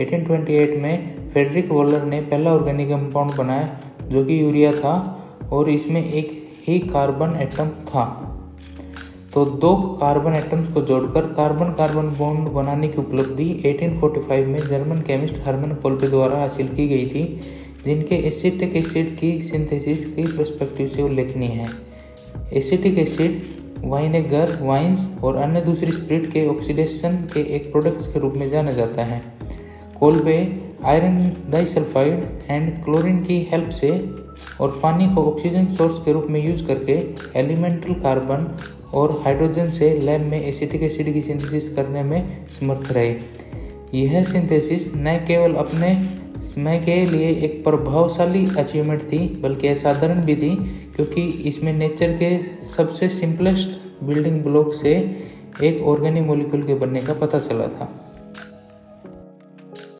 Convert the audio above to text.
1828 में Frederick Waller ने पहला ऑर्गेनिक कंपाउंड बनाया, जो कि यूरिया था, और इसमें एक ही कार्बन एटम था। तो दो कार्बन एटम्स को जोड़कर कार्बन कार्बन बॉन्ड बनाने की उपलब्धि 1845 में जर्मन केमिस्ट हर्मन कोल्बे द्वारा हासिल की गई थी, जिनके एसिटिक एसिड की सिंथेसिस कई प्रस्पेक्टिव से उल्लेखनीय है। एसिटिक एसिड, वाइनेगर, वाइन्स और अन्य दूसरी स्प्रिट के ऑक्सीडेशन के एक प्रोडक्ट के रूप में जाना जाता है। Kolbe iron disulphide and chlorine की हेल्प से और पानी को ऑक्सीजन सोर्स के रूप में यूज़ करके एलिमेंटल कार्बन और हाइड्रोजन से लैब में एसिटिक एसिड की सिंथेसिस करने में समर्थ रहे। यह सिंथेसिस न केवल अपने समय के लिए एक प्रभावशाली अचीवमेंट थी, बल्कि असाधारण भी थी, क्योंकि इसमें नेचर के सबसे सिंपलेस्ट बिल्डिंग ब्लॉक से एक ऑर्गेनिक मोलिकुल के बनने का पता चला था।